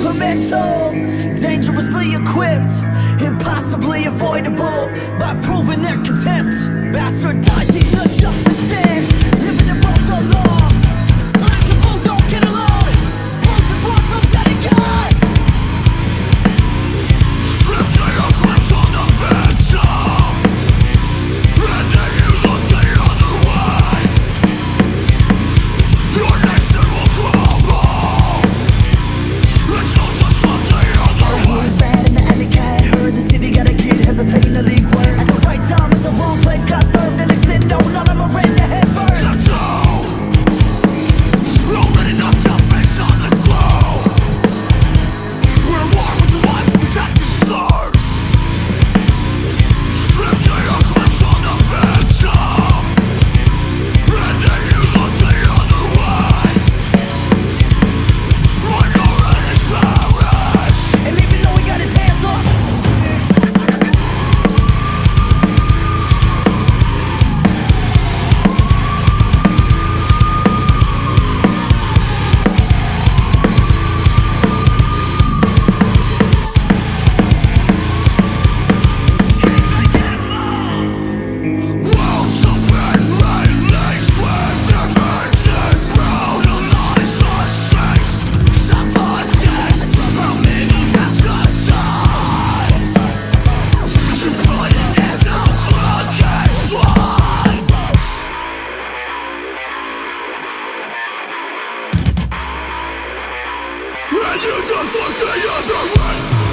temperamental, dangerously equipped, impossibly avoidable by proving their contempt. Bastardizing the justices. And you just look the other way?